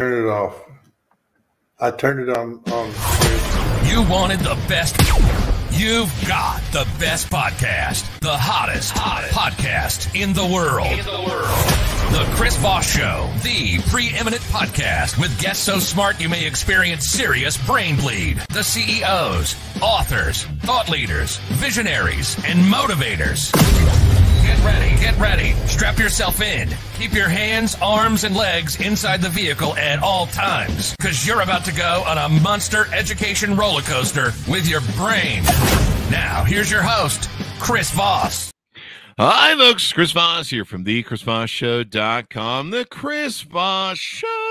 turn it off. I turned it on. on. You wanted the best. You've got the best podcast, the hottest, hottest podcast in the world. In the world. The Chris Voss Show, the preeminent podcast with guests so smart you may experience serious brain bleed. The CEOs, authors, thought leaders, visionaries, and motivators. Get ready, get ready. Strap yourself in. Keep your hands, arms, and legs inside the vehicle at all times, because you're about to go on a monster education roller coaster with your brain. Now, here's your host, Chris Voss. Hi, folks. Chris Voss here from the ChrisVossShow.com, the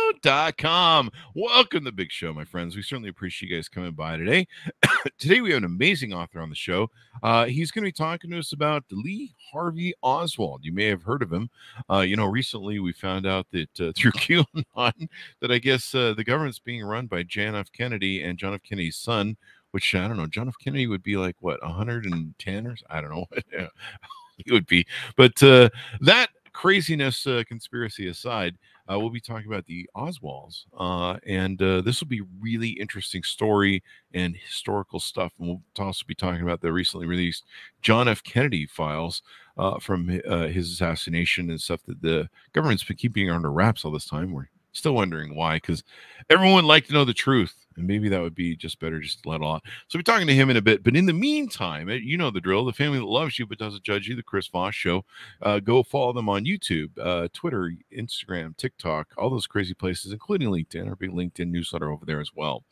ChrisVossShow.com. Welcome to the big show, my friends. We certainly appreciate you guys coming by today. today, we have an amazing author on the show. Uh, he's going to be talking to us about Lee Harvey Oswald. You may have heard of him. Uh, you know, recently we found out that uh, through QAnon that I guess uh, the government's being run by John F. Kennedy and John F. Kennedy's son, which I don't know, John F. Kennedy would be like, what, 110 or I don't know. What he would be. But uh, that craziness uh, conspiracy aside, uh, we'll be talking about the Oswalds, uh, and uh, this will be really interesting story and historical stuff. And we'll also be talking about the recently released John F. Kennedy files uh, from uh, his assassination and stuff that the government's been keeping under wraps all this time. We're still wondering why, because everyone would like to know the truth and maybe that would be just better just to let all. So we're talking to him in a bit. But in the meantime, eh, you know the drill. The family that loves you but doesn't judge you, the Chris Voss Show. Uh, go follow them on YouTube, uh, Twitter, Instagram, TikTok, all those crazy places, including LinkedIn. Our big LinkedIn newsletter over there as well.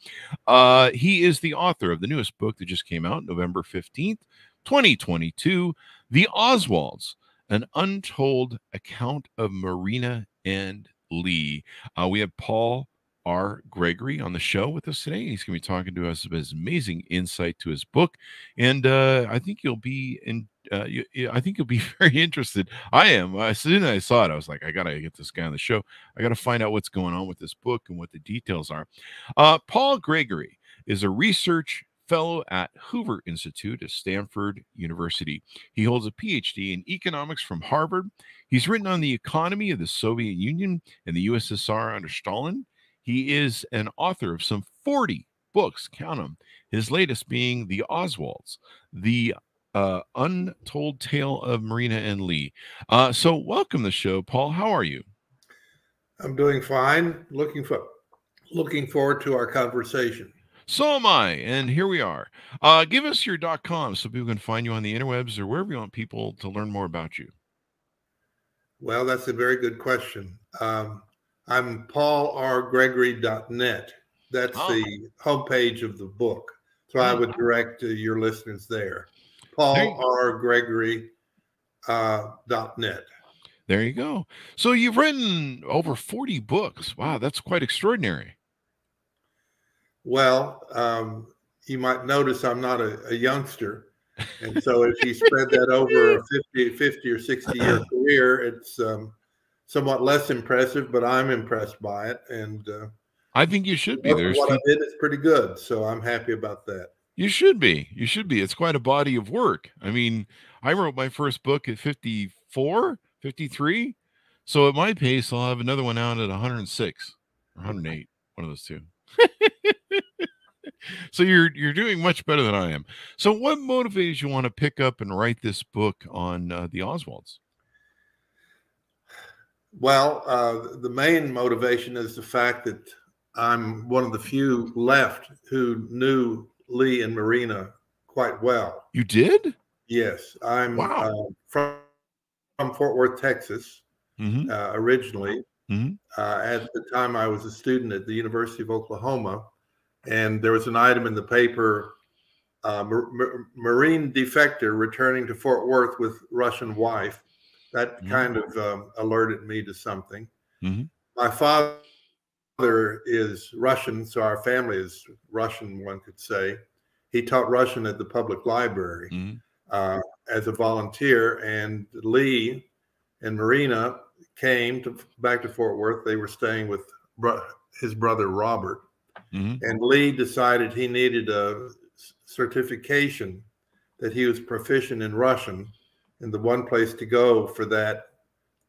Uh, he is the author of the newest book that just came out November fifteenth, twenty twenty two, The Oswalds: An Untold Account of Marina and Lee. Uh, we have Paul R. Gregory on the show with us today. He's going to be talking to us about his amazing insight to his book, and uh, I think you'll be in. Uh, you, I think you'll be very interested. I am. As soon as I saw it, I was like, I gotta get this guy on the show. I gotta find out what's going on with this book and what the details are. Uh, Paul Gregory is a research fellow at Hoover Institute at Stanford University. He holds a PhD in economics from Harvard. He's written on the economy of the Soviet Union and the USSR under Stalin. He is an author of some 40 books, count them. His latest being The Oswalds, the uh, untold tale of Marina and Lee. Uh, so, welcome to the show, Paul. How are you? I'm doing fine. Looking for looking forward to our conversation. So am I, and here we are. Uh, give us your dot .com so people can find you on the interwebs or wherever you want people to learn more about you. Well, that's a very good question. Um, I'm paulrgregory.net. That's oh. the homepage of the book. So I would direct uh, your listeners there. paulrgregory.net. Uh, dot .net. there you go. So you've written over 40 books. Wow, that's quite extraordinary. Well, um, you might notice I'm not a, a youngster. And so if you spread that over a 50, 50 or 60 year career, it's um, somewhat less impressive, but I'm impressed by it. And uh, I think you should be. There's what I did is pretty good, so I'm happy about that. You should be. You should be. It's quite a body of work. I mean, I wrote my first book at 54, 53. So at my pace, I'll have another one out at 106 or 108, one of those two. so you're you're doing much better than I am. So what motivated you want to pick up and write this book on uh, the Oswalds? Well, uh, the main motivation is the fact that I'm one of the few left who knew Lee and Marina quite well. You did? Yes, I'm wow. uh, from from Fort Worth, Texas, mm-hmm. uh, originally. Mm-hmm. Uh, at the time, I was a student at the University of Oklahoma, and there was an item in the paper: uh, Marine defector returning to Fort Worth with Russian wife that mm-hmm. kind of um, alerted me to something. Mm-hmm. My father is Russian, so our family is Russian, one could say. He taught Russian at the public library mm-hmm. uh, as a volunteer, and Lee and Marina came to back to Fort Worth. They were staying with bro- his brother Robert, mm-hmm. and Lee decided he needed a certification that he was proficient in Russian and the one place to go for that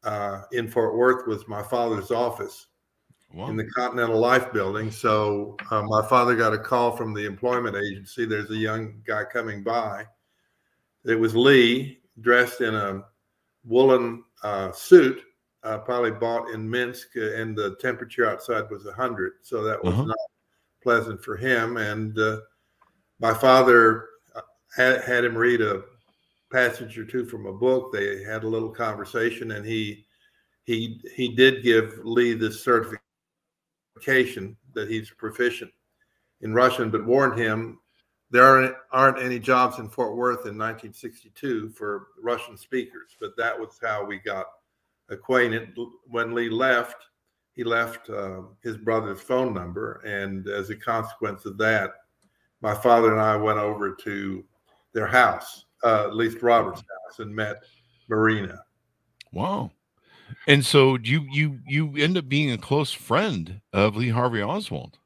uh, in Fort Worth was my father's office. wow. in the Continental Life building. So uh, my father got a call from the employment agency. There's a young guy coming by. It was Lee dressed in a woolen uh, suit, uh, probably bought in Minsk, uh, and the temperature outside was 100. So that was uh-huh. not pleasant for him. And uh, my father uh, had, had him read a passage or two from a book. They had a little conversation, and he he he did give Lee this certification that he's proficient in Russian, but warned him there aren't, aren't any jobs in Fort Worth in 1962 for Russian speakers. But that was how we got acquainted. When Lee left, he left uh, his brother's phone number, and as a consequence of that, my father and I went over to their house, uh, at least Robert's house, and met Marina. Wow. And so you you you end up being a close friend of Lee Harvey Oswald.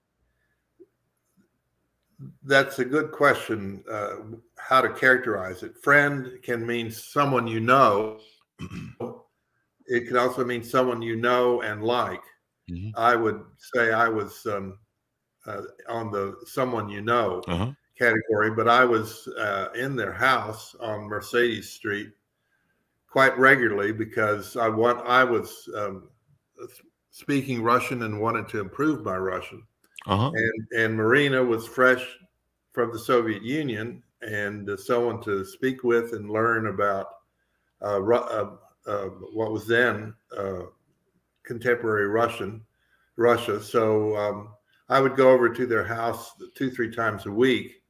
That's a good question. Uh, how to characterize it? Friend can mean someone you know. it can also mean someone you know and like. Mm-hmm. I would say I was um, uh, on the someone you know uh-huh. category, but I was uh, in their house on Mercedes Street quite regularly because I want I was um, speaking Russian and wanted to improve my Russian. Uh-huh. And and Marina was fresh from the Soviet Union and uh, someone to speak with and learn about uh, uh, uh what was then uh, contemporary Russian Russia. So um, I would go over to their house two three times a week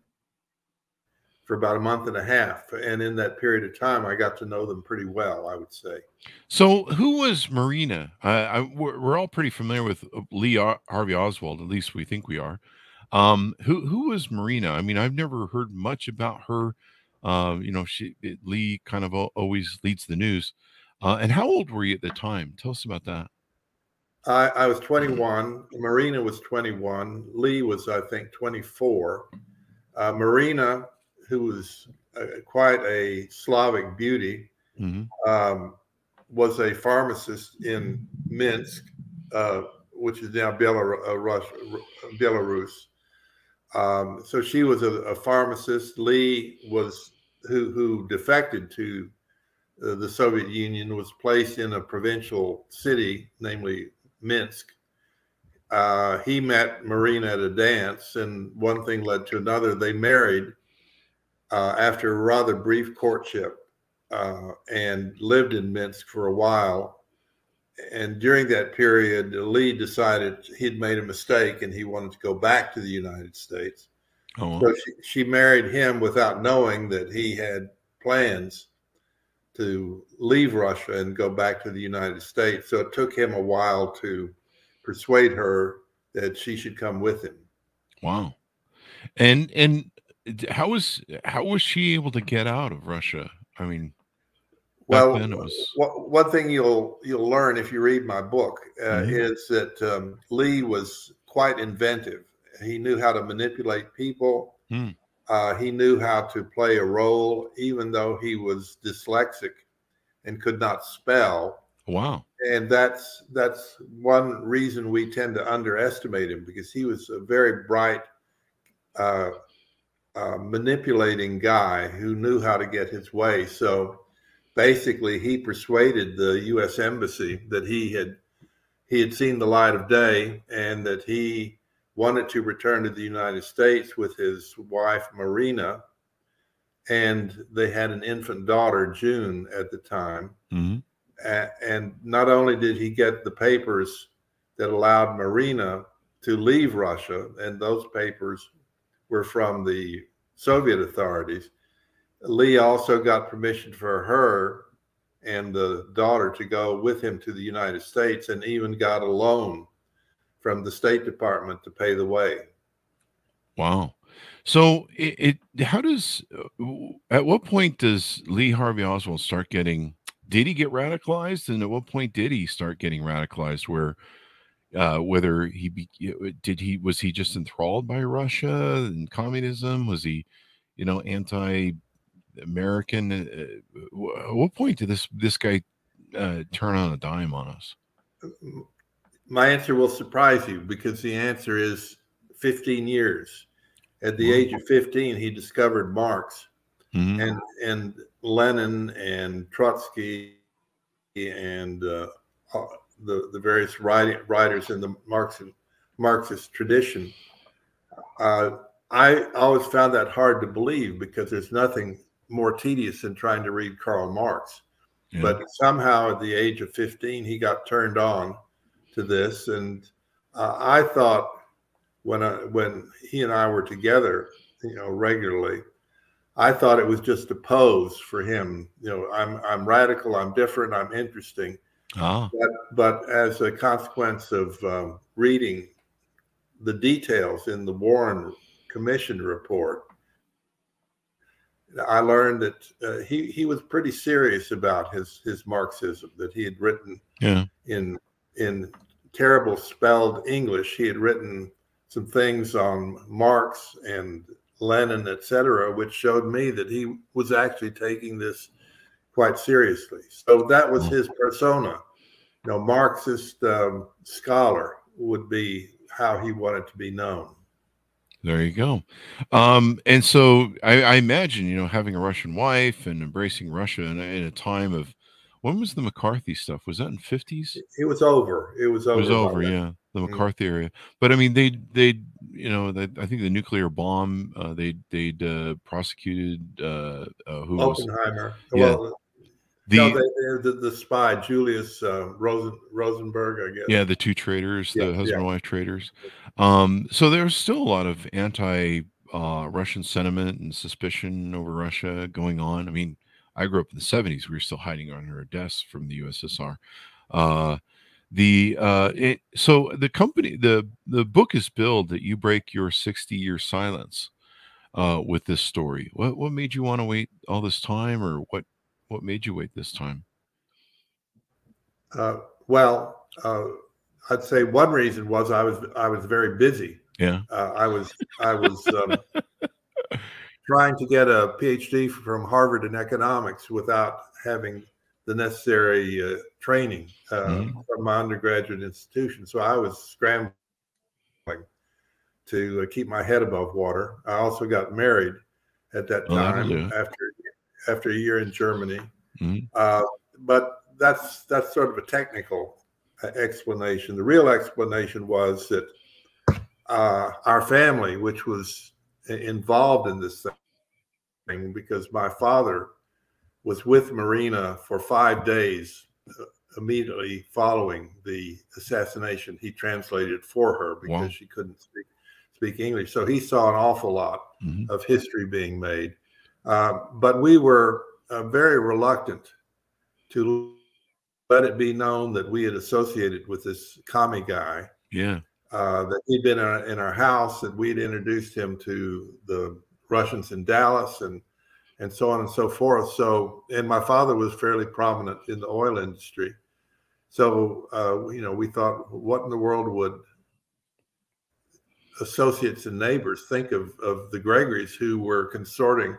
for about a month and a half. And in that period of time, I got to know them pretty well, I would say. So, who was Marina? Uh, I, we're, we're, all pretty familiar with uh, Lee Harvey Oswald, at least we think we are. Um, who who was Marina? I mean, I've never heard much about her. Uh, you know, she Lee kind of always leads the news. Uh, and how old were you at the time? Tell us about that. I, I was 21. Marina was 21. Lee was, I think, 24. Uh, Marina who was uh, quite a Slavic beauty, mm-hmm. um, was a pharmacist in Minsk, uh, which is now Belarus. Uh, Belarus. Um, so she was a, a, pharmacist. Lee was who who defected to uh, the Soviet Union was placed in a provincial city, namely Minsk. Uh, he met Marina at a dance, and one thing led to another. They married uh, after a rather brief courtship uh, and lived in Minsk for a while. And during that period, Lee decided he'd made a mistake and he wanted to go back to the United States. Oh. So she, she married him without knowing that he had plans to leave Russia and go back to the United States. So it took him a while to persuade her that she should come with him. Wow. And and how was how was she able to get out of Russia? I mean, well, was... one thing you'll you'll learn if you read my book uh, mm-hmm. is that um, Lee was quite inventive. He knew how to manipulate people. Mm. Uh, he knew how to play a role, even though he was dyslexic and could not spell. Wow! And that's that's one reason we tend to underestimate him because he was a very bright uh, uh, manipulating guy who knew how to get his way. So basically, he persuaded the U.S. embassy that he had he had seen the light of day and that he wanted to return to the United States with his wife Marina, and they had an infant daughter, June, at the time. Mm-hmm. and not only did he get the papers that allowed Marina to leave Russia, and those papers were from the Soviet authorities. Lee also got permission for her and the daughter to go with him to the United States and even got a loan from the State Department to pay the way. Wow. So it, it how does at what point does Lee Harvey Oswald start getting did he get radicalized and at what point did he start getting radicalized where uh, whether he be, did he was he just enthralled by Russia and communism? Was he, you know, anti-American? Uh, at what point did this this guy uh, turn on a dime on us? My answer will surprise you because the answer is 15 years. At the age of 15, he discovered Marx mm-hmm. and and Lenin and Trotsky and uh, the the various writing, writers in the Marxist Marxist tradition. Uh, I always found that hard to believe because there's nothing more tedious than trying to read Karl Marx. Yeah. But somehow, at the age of 15, he got turned on to this, and uh, I thought when I, when he and I were together, you know, regularly, I thought it was just a pose for him. You know, I'm I'm radical, I'm different, I'm interesting. Oh. But, but as a consequence of um, reading the details in the Warren Commission report, I learned that uh, he he was pretty serious about his his Marxism that he had written yeah. in in terrible spelled English. He had written some things on Marx and Lenin, etc., which showed me that he was actually taking this quite seriously. So that was his persona. You know, Marxist um, scholar would be how he wanted to be known. There you go. Um, and so I, I, imagine, you know, having a Russian wife and embracing Russia in in a time of when was the McCarthy stuff? Was that in fifties? It was over. It was over. It was over. Yeah, the mm-hmm. McCarthy mm-hmm. area. But I mean, they they you know they, I think the nuclear bomb uh, they they'd uh, prosecuted uh, uh who Oppenheimer. Was, yeah. Well, the, no, they, the, the spy Julius uh, Rosen, Rosenberg, I guess. Yeah, the two traitors, the husband yeah. and wife traitors. Um, so there's still a lot of anti uh, Russian sentiment and suspicion over Russia going on. I mean, I grew up in the 70s. We were still hiding under our desks from the USSR. Uh, the uh, it, so the company the the book is billed that you break your 60 year silence uh, with this story. What what made you want to wait all this time, or what what made you wait this time? Uh, well, uh, I'd say one reason was I was I was very busy. Yeah, uh, I was I was um, trying to get a PhD from Harvard in economics without having the necessary uh, training uh, mm-hmm. from my undergraduate institution. So I was scrambling to uh, keep my head above water. I also got married at that oh, time after after a year in Germany. Mm-hmm. Uh, but that's that's sort of a technical uh, explanation. The real explanation was that uh, our family, which was involved in this thing, because my father was with Marina for five days uh, immediately following the assassination. He translated for her because wow. she couldn't speak speak English. So he saw an awful lot mm-hmm. of history being made. Uh, but we were uh, very reluctant to let it be known that we had associated with this commie guy. Yeah. Uh, that he'd been in our, in our house, that we'd introduced him to the Russians in Dallas and and so on and so forth. So, and my father was fairly prominent in the oil industry. So, uh, you know, we thought, what in the world would associates and neighbors think of of the Gregorys who were consorting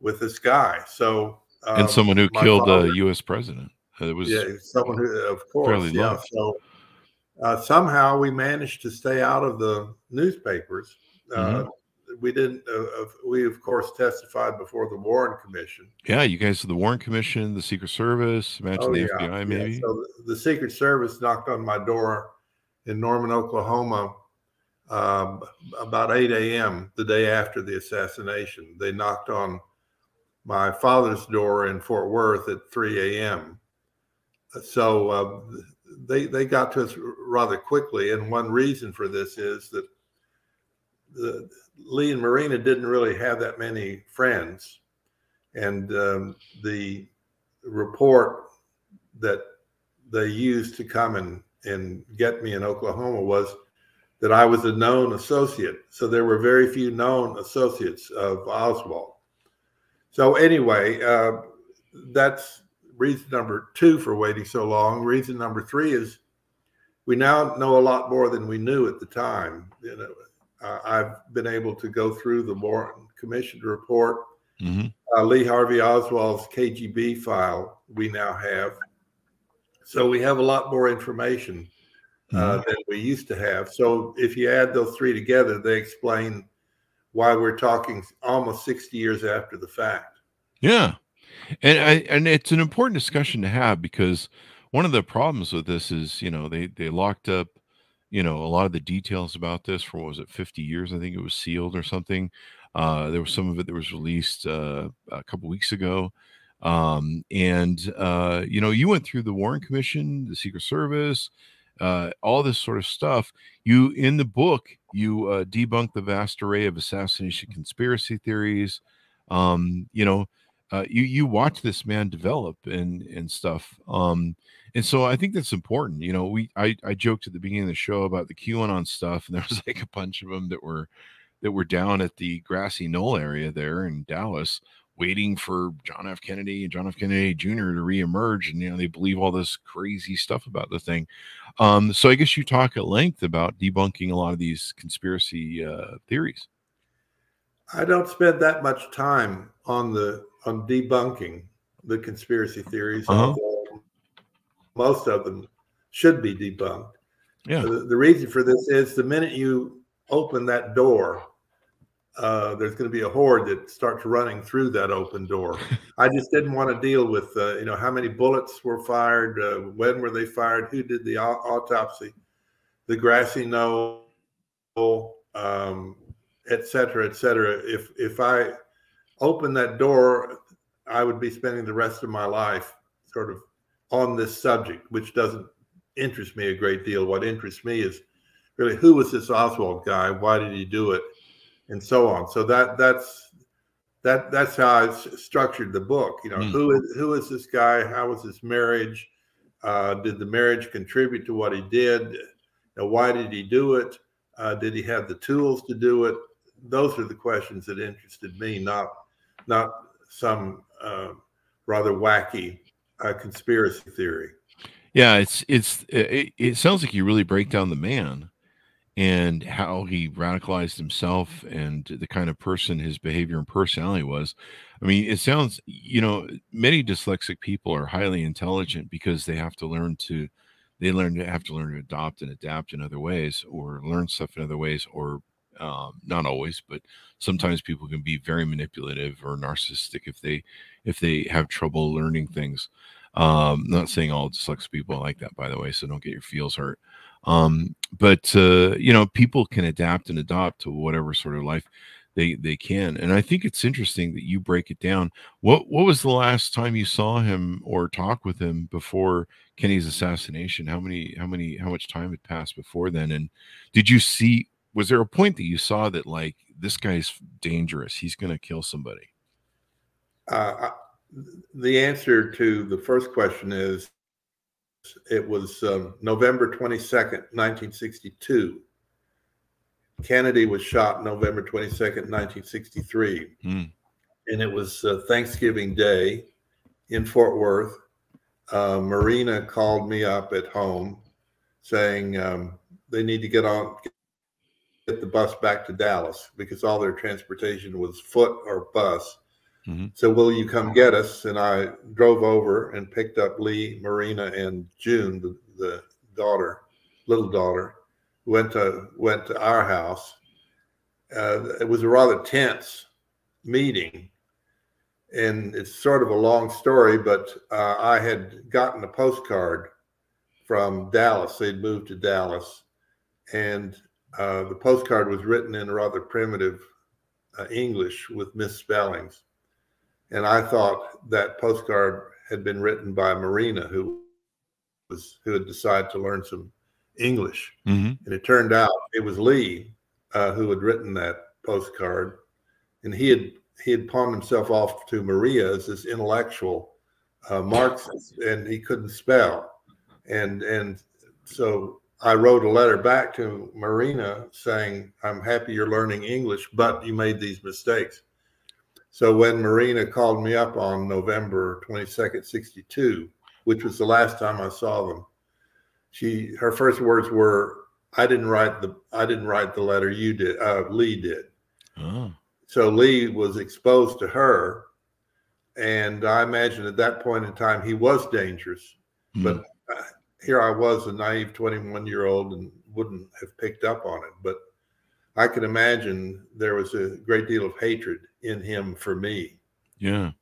with this guy. So um, and someone who killed father, a U.S. president. It was yeah, someone who, of course, yeah. Low. So uh, somehow we managed to stay out of the newspapers. Uh, mm-hmm. We didn't. Uh, we of course testified before the Warren Commission. Yeah, you guys, the Warren Commission, the Secret Service, imagine oh, the yeah, FBI, maybe. Yeah. So the, the Secret Service knocked on my door in Norman, Oklahoma, um, about 8 a.m. the day after the assassination. They knocked on my father's door in Fort Worth at 3 a.m. So uh, they they got to us rather quickly, and one reason for this is that the, Lee and Marina didn't really have that many friends, and um, the report that they used to come and and get me in Oklahoma was that I was a known associate. So there were very few known associates of Oswald. So anyway, uh, that's reason number two for waiting so long. Reason number three is we now know a lot more than we knew at the time. You know, uh, I've been able to go through the Warren Commission report, mm-hmm. uh, Lee Harvey Oswald's KGB file. We now have, so we have a lot more information uh, mm-hmm. than we used to have. So if you add those three together, they explain why we're talking almost 60 years after the fact. Yeah. And I, and it's an important discussion to have because one of the problems with this is, you know, they they locked up, you know, a lot of the details about this for was it 50 years? I think it was sealed or something. Uh, there was some of it that was released uh, a couple weeks ago. Um, and uh, you know, you went through the Warren Commission, the Secret Service, uh, all this sort of stuff. You in the book, you uh, debunk the vast array of assassination conspiracy theories. Um, you know, uh, you you watch this man develop and and stuff. Um, and so I think that's important. You know, we I I joked at the beginning of the show about the QAnon stuff, and there was like a bunch of them that were that were down at the grassy knoll area there in Dallas waiting for John F. Kennedy and John F. Kennedy Jr. to reemerge, and you know they believe all this crazy stuff about the thing. Um, so I guess you talk at length about debunking a lot of these conspiracy uh, theories. I don't spend that much time on the on debunking the conspiracy theories, uh-huh. most of them should be debunked. Yeah. The, the reason for this is the minute you open that door uh, there's going to be a horde that starts running through that open door. I just didn't want to deal with, uh, you know, how many bullets were fired, uh, when were they fired, who did the autopsy, the grassy knoll, um, et cetera, et cetera. If if I open that door, I would be spending the rest of my life sort of on this subject, which doesn't interest me a great deal. What interests me is really who was this Oswald guy? Why did he do it? and so on. So that that's that that's how I structured the book. You know, mm. who is who is this guy? How was his marriage? Uh, did the marriage contribute to what he did? Know, why did he do it? Uh, did he have the tools to do it? Those are the questions that interested me, not not some uh, rather wacky uh, conspiracy theory. Yeah, it's it's it, it sounds like you really break down the man and how he radicalized himself and the kind of person his behavior and personality was. I mean, it sounds, you know, many dyslexic people are highly intelligent because they have to learn to, they learn to have to learn to adopt and adapt in other ways or learn stuff in other ways or um, not always, but sometimes people can be very manipulative or narcissistic if they if they have trouble learning things. Um, not saying all dyslexic people are like that, by the way, so don't get your feels hurt. Um, but uh, you know, people can adapt and adopt to whatever sort of life they they can. And I think it's interesting that you break it down. What what was the last time you saw him or talk with him before Kenny's assassination? How many how many how much time had passed before then? And did you see was there a point that you saw that like this guy's dangerous? He's going to kill somebody. Uh, the answer to the first question is it was um, November 22nd, 1962. Kennedy was shot November 22nd, 1963. Mm. And it was uh, Thanksgiving Day in Fort Worth. Uh, Marina called me up at home saying um, they need to get on, the bus back to Dallas because all their transportation was foot or bus. Mm-hmm. So, will you come get us? And I drove over and picked up Lee, Marina, and June, the, the daughter, little daughter. Went to went to our house. Uh, it was a rather tense meeting, and it's sort of a long story. But uh, I had gotten a postcard from Dallas. They'd moved to Dallas, and uh, the postcard was written in rather primitive uh, English with misspellings and I thought that postcard had been written by Marina, who was who had decided to learn some English. Mm-hmm. And it turned out it was Lee uh, who had written that postcard, and he had he had pawned himself off to Marina as this intellectual uh, Marxist, and he couldn't spell, and and so I wrote a letter back to Marina saying, "I'm happy you're learning English, but you made these mistakes." So when Marina called me up on November 22nd, 62, which was the last time I saw them, she her first words were, I didn't write the I didn't write the letter you did, uh, Lee did. Oh. So Lee was exposed to her. And I imagine at that point in time he was dangerous. Mm. But here I was, a naive 21 year old, and wouldn't have picked up on it. But I can imagine there was a great deal of hatred in him for me. Yeah.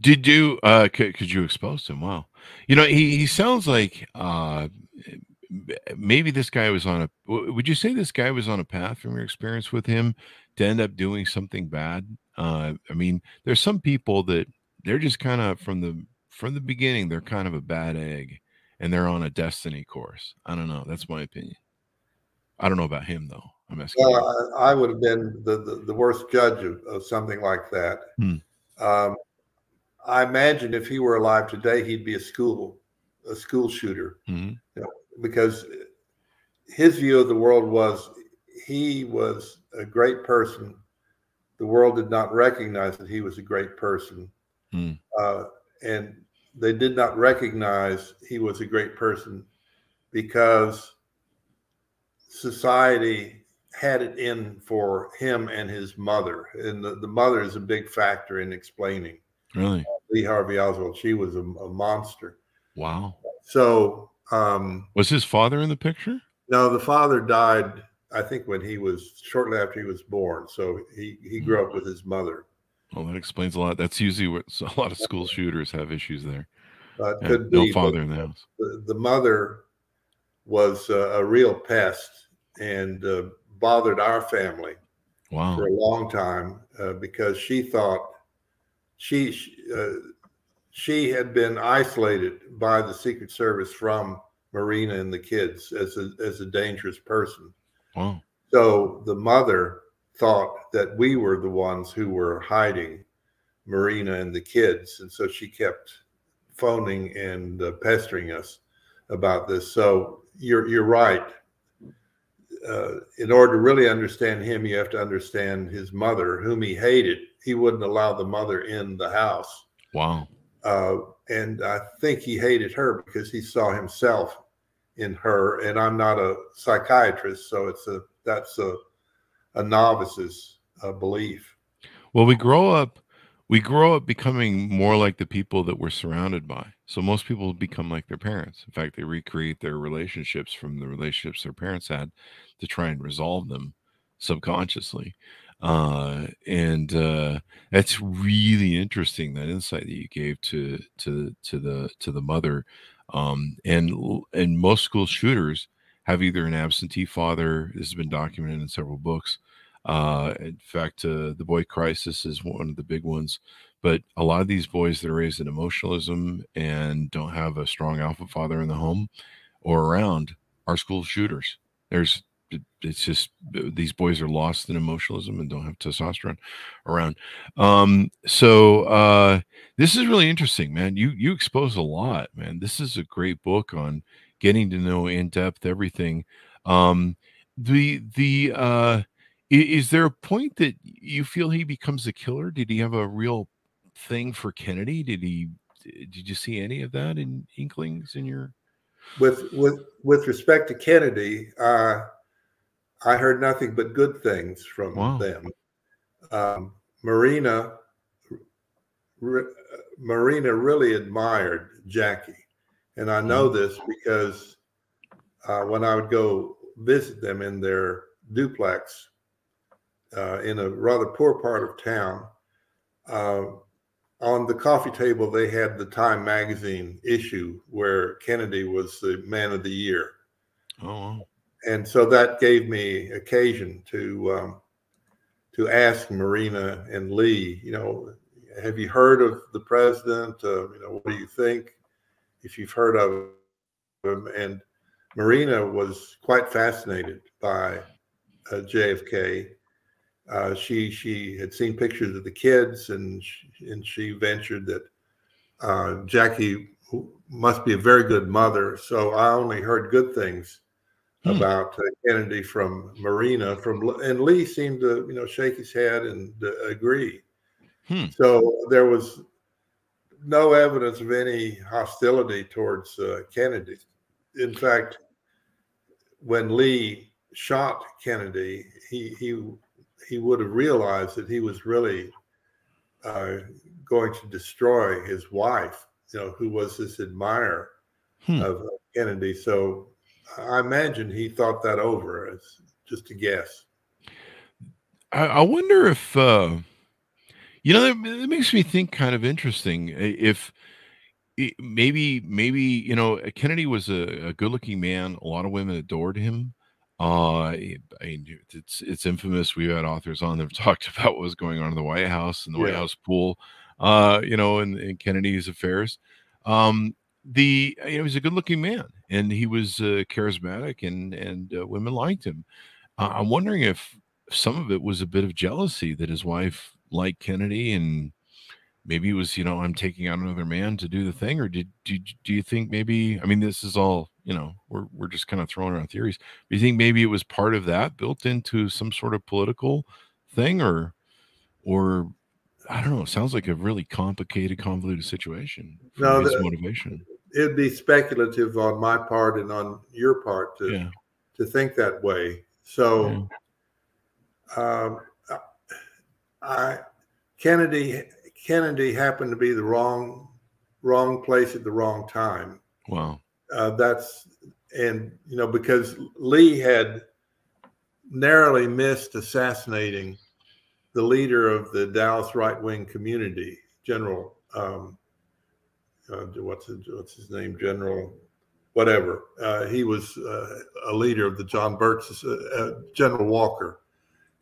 Did you, uh, could, could you expose him? Wow. You know, he, he sounds like, uh, maybe this guy was on a, would you say this guy was on a path from your experience with him to end up doing something bad? Uh, I mean, there's some people that they're just kind of from the, from the beginning, they're kind of a bad egg and they're on a destiny course. I don't know. That's my opinion. I don't know about him though. I'm asking. Well, I, I, would have been the, the, the worst judge of, of, something like that. Hmm. Um, I imagine if he were alive today, he'd be a school a school shooter, mm-hmm. you know, because his view of the world was he was a great person. The world did not recognize that he was a great person, mm. uh, and they did not recognize he was a great person because society had it in for him and his mother. And the, the mother is a big factor in explaining. Really? Lee Harvey Oswald. She was a, a monster. Wow. So, um, was his father in the picture? No, the father died, I think, when he was shortly after he was born. So he, he grew up with his mother. Well, that explains a lot. That's usually what a lot of school shooters have issues there. Uh, could no be, father in the house. The, the mother was uh, a real pest and uh, bothered our family wow. for a long time uh, because she thought she uh, she had been isolated by the Secret Service from Marina and the kids as a as a dangerous person. Wow. So the mother thought that we were the ones who were hiding Marina and the kids, and so she kept phoning and uh, pestering us about this. So you're you're right. Uh, in order to really understand him, you have to understand his mother, whom he hated. He wouldn't allow the mother in the house. Wow. Uh, and I think he hated her because he saw himself in her. And I'm not a psychiatrist, so it's a that's a a novice's uh, belief. Well, we grow up we grow up becoming more like the people that we're surrounded by. So most people become like their parents. In fact, they recreate their relationships from the relationships their parents had to try and resolve them subconsciously. Uh, and uh, that's really interesting that insight that you gave to to to the to the mother. Um, and and most school shooters have either an absentee father. This has been documented in several books uh, in fact, uh, the boy crisis is one of the big ones. But a lot of these boys that are raised in emotionalism and don't have a strong alpha father in the home or around are school shooters. There's it's just these boys are lost in emotionalism and don't have testosterone around. Um, so uh, this is really interesting, man. You you expose a lot, man. This is a great book on getting to know in depth everything. Um, the the uh, is there a point that you feel he becomes a killer? Did he have a real thing for Kennedy? Did he? Did you see any of that in inklings in your? With with with respect to Kennedy, uh, I heard nothing but good things from wow. them. Um, Marina, Marina really admired Jackie, and I know mm-hmm. this because uh, when I would go visit them in their duplex uh, in a rather poor part of town. Uh, on the coffee table, they had the Time magazine issue where Kennedy was the man of the year. Oh. And so that gave me occasion to um, to ask Marina and Lee, you know, have you heard of the president? Uh, you know, what do you think? If you've heard of him, and Marina was quite fascinated by uh, JFK, uh, she she had seen pictures of the kids, and she, and she ventured that uh, Jackie must be a very good mother. So I only heard good things hmm. about uh, Kennedy from Marina. From and Lee seemed to you know shake his head and uh, agree. Hmm. So there was no evidence of any hostility towards uh, Kennedy. In fact, when Lee shot Kennedy, he he he would have realized that he was really uh, going to destroy his wife, you know, who was this admirer hmm. of Kennedy. So I imagine he thought that over. It's just a guess. I, I wonder if uh, you know that, that makes me think kind of interesting if maybe maybe you know Kennedy was a, a good-looking man. A lot of women adored him. Uh, I mean, it's it's infamous. We've had authors on that have talked about what was going on in the White House and the yeah. White House pool. Uh, you know, in, in Kennedy's affairs. Um, the you know, he was a good-looking man, and he was uh, charismatic, and and uh, women liked him. Uh, I'm wondering if some of it was a bit of jealousy that his wife liked Kennedy and maybe it was you know i'm taking out another man to do the thing or did, did do you think maybe i mean this is all you know we're, we're just kind of throwing around theories do you think maybe it was part of that built into some sort of political thing or or i don't know it sounds like a really complicated convoluted situation no his the, motivation it'd be speculative on my part and on your part to yeah. to think that way so yeah. um i kennedy Kennedy happened to be the wrong wrong place at the wrong time. Wow. Uh, that's and you know because Lee had narrowly missed assassinating the leader of the Dallas right wing community, General. Um, uh, what's his, what's his name? General, whatever. Uh, he was uh, a leader of the John Birch, uh, uh, General Walker.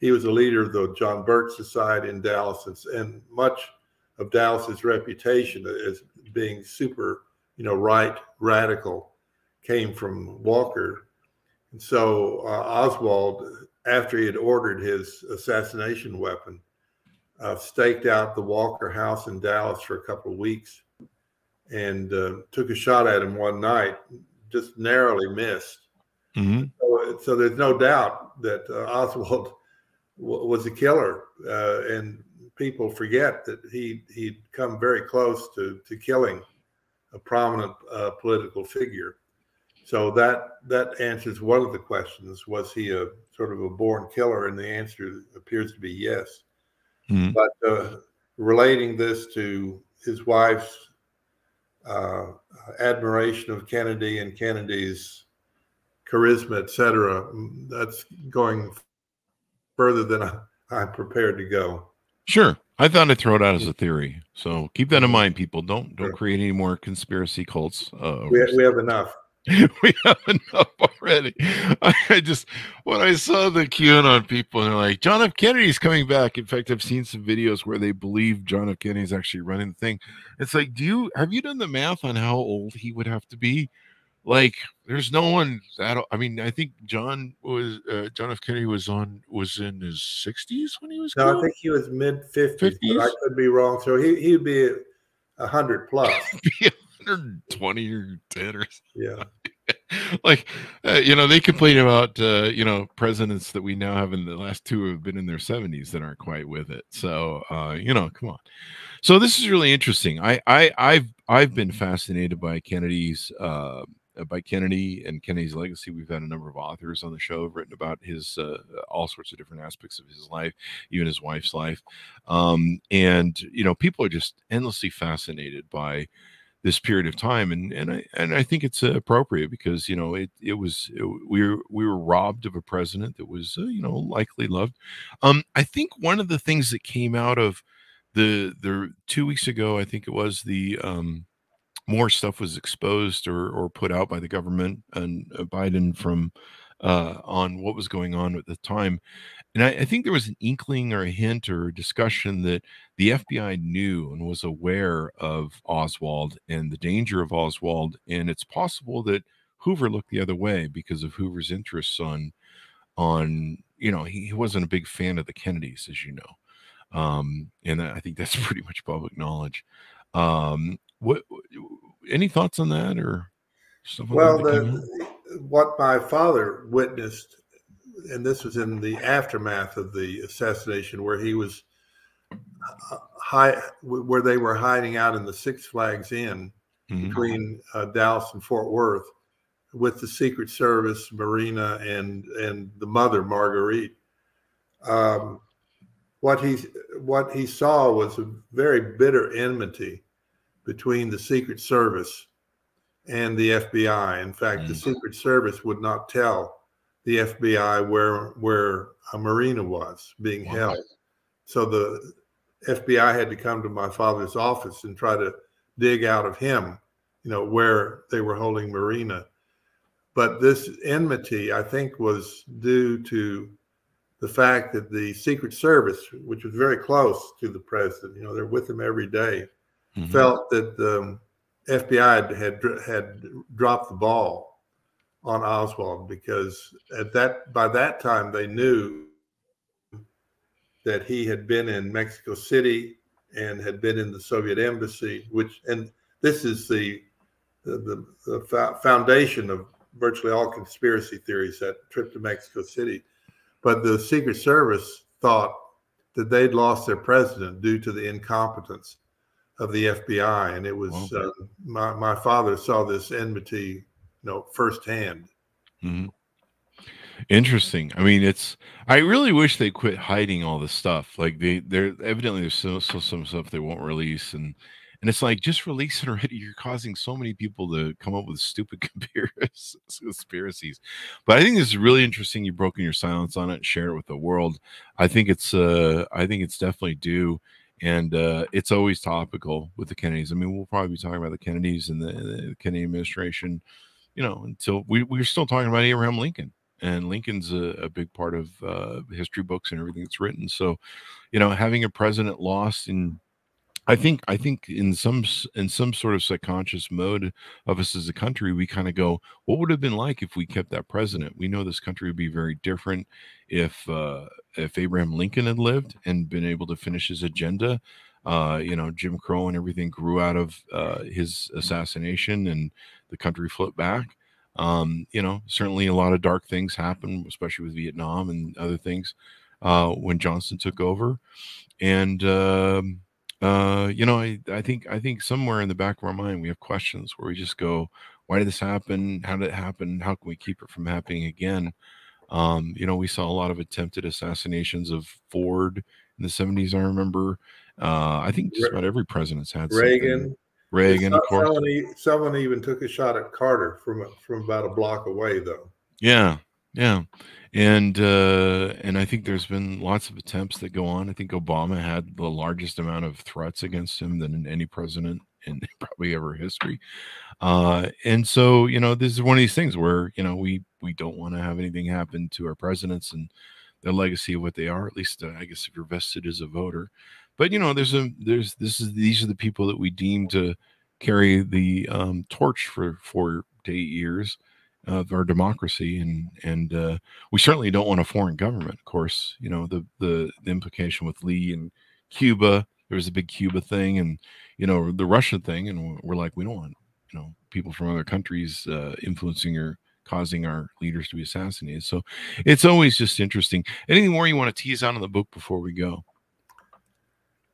He was a leader of the John Birch Society in Dallas, and, and much of Dallas's reputation as being super, you know, right radical came from Walker. And so uh, Oswald, after he had ordered his assassination weapon, uh, staked out the Walker house in Dallas for a couple of weeks and uh, took a shot at him one night, just narrowly missed. Mm-hmm. So, so, there's no doubt that uh, Oswald w- was a killer. Uh, and people forget that he he'd come very close to to killing a prominent uh, political figure. So that that answers one of the questions: Was he a sort of a born killer? And the answer appears to be yes. Mm-hmm. But uh, relating this to his wife's uh, admiration of Kennedy and Kennedy's charisma, etc., that's going further than I, I'm prepared to go. Sure. I thought I'd throw it out as a theory. So keep that in mm-hmm. mind, people. Don't don't create any more conspiracy cults. Uh, we, we have enough. we have enough already. I just when I saw the QAnon people and they're like, John F. Kennedy's coming back. In fact, I've seen some videos where they believe John F. Kennedy's actually running the thing. It's like, do you have you done the math on how old he would have to be like there's no one that I mean I think John was uh, John F. Kennedy was on was in his 60s when he was no killed? I think he was mid 50s, but I could be wrong so he he'd be a hundred plus. Be 120 or 10 or something. yeah. Like uh, you know they complain about uh, you know presidents that we now have in the last two have been in their 70s that aren't quite with it. So uh you know come on. So this is really interesting. I i i've i've been fascinated by kennedy's uh, by Kennedy and Kennedy's legacy. We've had a number of authors on the show have written about his uh, all sorts of different aspects of his life, even his wife's life. Um, and you know, people are just endlessly fascinated by this period of time, and and I and I think it's uh, appropriate because you know it it was it, we were we were robbed of a president that was uh, you know likely loved. Um, I think one of the things that came out of the the two weeks ago, I think it was the um, more stuff was exposed or or put out by the government and uh, Biden from uh, on what was going on at the time. And I, I, think there was an inkling or a hint or a discussion that the FBI knew and was aware of Oswald and the danger of Oswald. And it's possible that Hoover looked the other way because of Hoover's interests on on you know he, he wasn't a big fan of the Kennedys, as you know. Um, and I think that's pretty much public knowledge. Um, what any thoughts on that or well the, what my father witnessed and this was in the aftermath of the assassination where he was uh, high where they were hiding out in the six flags inn mm-hmm. between uh, dallas and fort worth with the secret service marina and and the mother marguerite um, what he what he saw was a very bitter enmity between the Secret Service and the FBI. In fact, mm. the Secret Service would not tell the FBI where where a Marina was being wow. held. So the FBI had to come to my father's office and try to dig out of him, you know, where they were holding Marina. But this enmity, I think, was due to the fact that the Secret Service, which was very close to the president, you know, they're with him every day, mm-hmm. felt that the FBI had had dropped the ball on Oswald because at that by that time they knew that he had been in Mexico City and had been in the Soviet embassy, which and this is the the, the, the foundation of virtually all conspiracy theories. That trip to Mexico City, but the Secret Service thought that they'd lost their president due to the incompetence of the FBI, and it was okay. uh, my my father saw this enmity, you know, firsthand. Mm-hmm. Interesting. I mean, it's. I really wish they quit hiding all this stuff. Like they, they're evidently there's still, still some stuff they won't release, and and it's like just release it already. You're causing so many people to come up with stupid conspiracies. But I think this is really interesting. You've broken your silence on it, share it with the world. I think it's. uh I think it's definitely due and uh, it's always topical with the Kennedys. I mean, we'll probably be talking about the Kennedys and the, the Kennedy administration, you know, until we we're still talking about Abraham Lincoln, and Lincoln's a, a big part of uh, history books and everything that's written. So, you know, having a president lost in I think I think in some in some sort of subconscious mode of us as a country, we kind of go, what would have been like if we kept that president? We know this country would be very different if uh, if Abraham Lincoln had lived and been able to finish his agenda. Uh, you know, Jim Crow and everything grew out of uh, his assassination, and the country flipped back. Um, you know, certainly a lot of dark things happened, especially with Vietnam and other things uh, when Johnson took over, and um, uh, you know, I, I think I think somewhere in the back of our mind we have questions where we just go, why did this happen? How did it happen? How can we keep it from happening again? Um, you know, we saw a lot of attempted assassinations of Ford in the 70s. I remember. Uh, I think just about every president's had Reagan. Something. Reagan, of course. Someone, someone even took a shot at Carter from from about a block away, though. Yeah, yeah and uh, and I think there's been lots of attempts that go on. I think Obama had the largest amount of threats against him than any president in probably ever history. Uh, and so you know, this is one of these things where you know we we don't want to have anything happen to our presidents and their legacy of what they are. At least uh, I guess if you're vested as a voter. But you know, there's a there's this is these are the people that we deem to carry the um, torch for four to eight years of our democracy and and uh, we certainly don't want a foreign government of course you know the, the, the implication with lee and cuba there was a big cuba thing and you know the russian thing and we're like we don't want you know people from other countries uh, influencing or causing our leaders to be assassinated. So it's always just interesting. Anything more you want to tease out of the book before we go?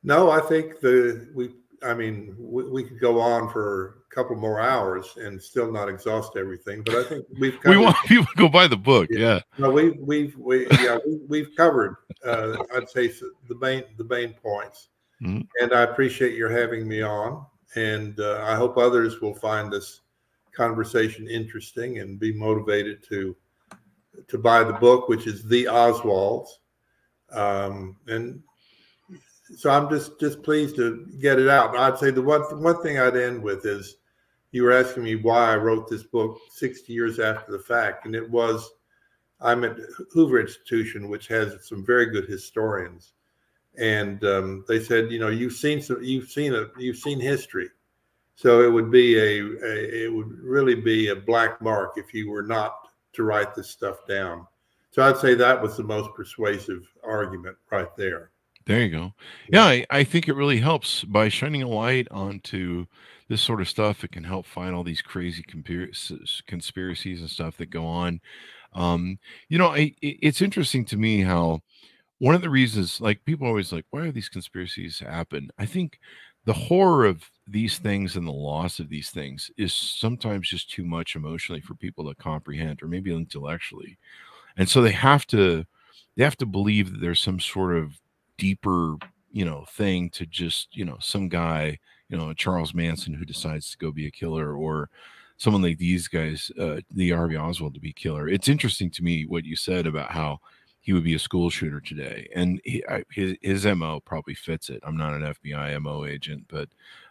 No i think the we I mean, we, we, could go on for a couple more hours and still not exhaust everything. But I think we've covered, we want people to go buy the book. Yeah, yeah. no, we've we've we yeah we, have covered uh, I'd say the main the main points. Mm-hmm. And I appreciate your having me on, and uh, I hope others will find this conversation interesting and be motivated to to buy the book, which is The Oswalds. Um, and so I'm just just pleased to get it out. I'd say the one one thing I'd end with is you were asking me why I wrote this book 60 years after the fact, and it was I'm at Hoover Institution, which has some very good historians, and um, they said, you know, you've seen some, you've seen a, you've seen history, so it would be a, a it would really be a black mark if you were not to write this stuff down. So I'd say that was the most persuasive argument right there. There you go. Yeah, I, I think it really helps by shining a light onto this sort of stuff. It can help find all these crazy conspiracies and stuff that go on. Um, you know, I, it's interesting to me how one of the reasons, like people always like, why are these conspiracies happen? I think the horror of these things and the loss of these things is sometimes just too much emotionally for people to comprehend, or maybe intellectually, and so they have to they have to believe that there's some sort of deeper you know thing to just you know some guy you know charles manson who decides to go be a killer or someone like these guys, uh, Lee Harvey Oswald, to be killer. It's interesting to me what you said about how he would be a school shooter today, and he, I, his his mo probably fits it. I'm not an FBI mo agent, but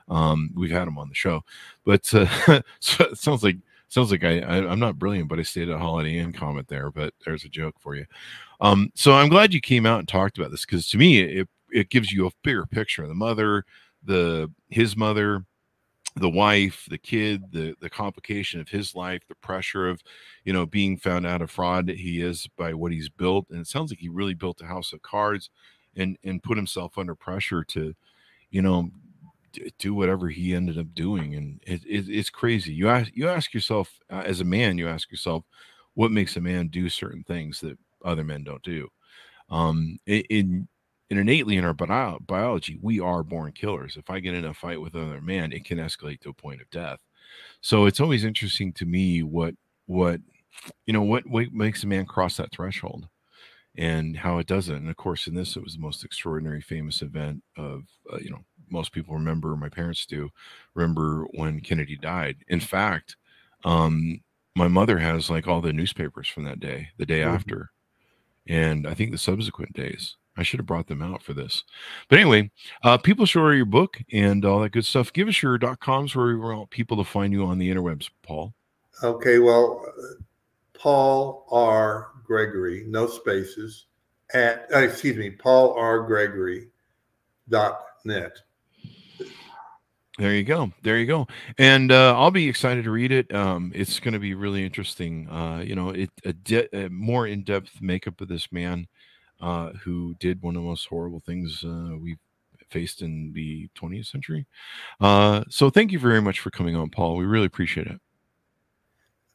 um, we've had him on the show. But uh, so it sounds like sounds like I, I am not brilliant, but I stayed at Holiday Inn comment there. But there's a joke for you. Um, so I'm glad you came out and talked about this because to me it it gives you a bigger picture. Of the mother, the his mother, the wife, the kid, the the complication of his life, the pressure of, you know, being found out of fraud that he is by what he's built, and it sounds like he really built a house of cards, and and put himself under pressure to, you know, do whatever he ended up doing, and it, it, it's crazy. You ask you ask yourself uh, as a man, you ask yourself, what makes a man do certain things that other men don't do? Um, in innately in our bio- biology, we are born killers. If I get in a fight with another man, it can escalate to a point of death. So it's always interesting to me what what you know what, what makes a man cross that threshold and how it doesn't. And of course, in this, it was the most extraordinary, famous event of uh, you know most people remember. My parents do remember when Kennedy died. In fact, um, my mother has like all the newspapers from that day, the day mm-hmm. after, and I think the subsequent days. I should have brought them out for this. But anyway, uh, people show your book and all that good stuff. Give us your dot coms where we want people to find you on the interwebs, Paul. Okay, well, Paul R. Gregory, no spaces, at, uh, excuse me, Paul R. Gregory dot net. There you go. There you go. And uh, I'll be excited to read it. Um, it's going to be really interesting. Uh, you know, it a, de- a more in depth makeup of this man uh, who did one of the most horrible things uh, we've faced in the 20th century. Uh, so thank you very much for coming on, Paul. We really appreciate it.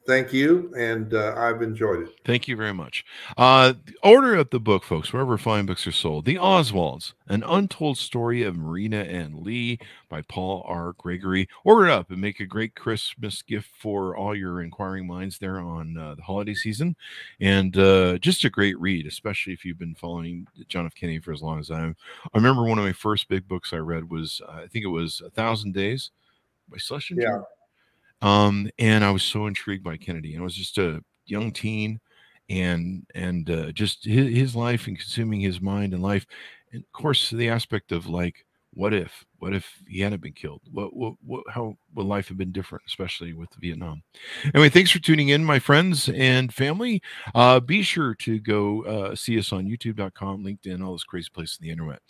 Thank you, and uh, I've enjoyed it. Thank you very much. Uh, order up the book, folks, wherever fine books are sold. The Oswalds, An Untold Story of Marina and Lee by Paul R. Gregory. Order it up and make a great Christmas gift for all your inquiring minds there on uh, the holiday season. And uh, just a great read, especially if you've been following John F. Kennedy for as long as I am. I remember one of my first big books I read was, uh, I think it was A Thousand Days by Schlesinger. Yeah um, and I was so intrigued by Kennedy. And I was just a young teen, and and uh, just his, his life and consuming his mind and life, and of course the aspect of like what if what if he hadn't been killed? What, what, what how would life have been different especially with vietnam? Anyway thanks for tuning in my friends and family. Uh, be sure to go uh, see us on youtube.com linkedin all those crazy places on the internet.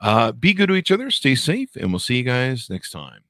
Uh, be good to each other stay safe and we'll see you guys next time